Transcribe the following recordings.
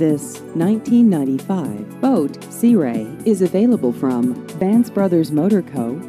This 1995 boat Sea Ray is available from Vance Brothers Motor Co.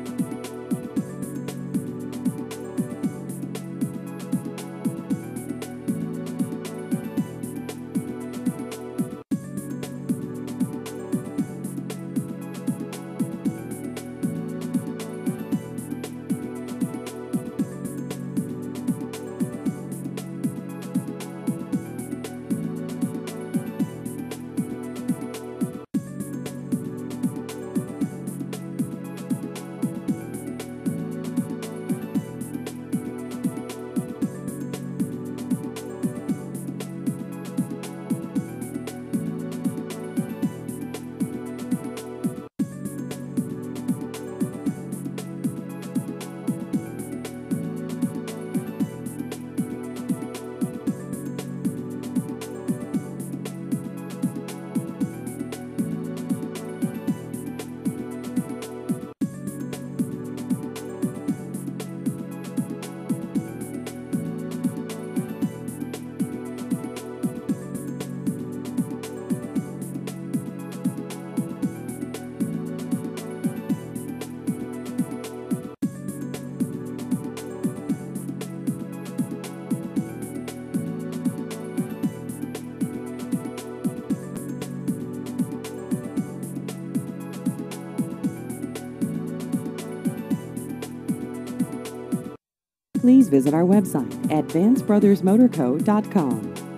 Please visit our website at vancebrothersmotorco.com.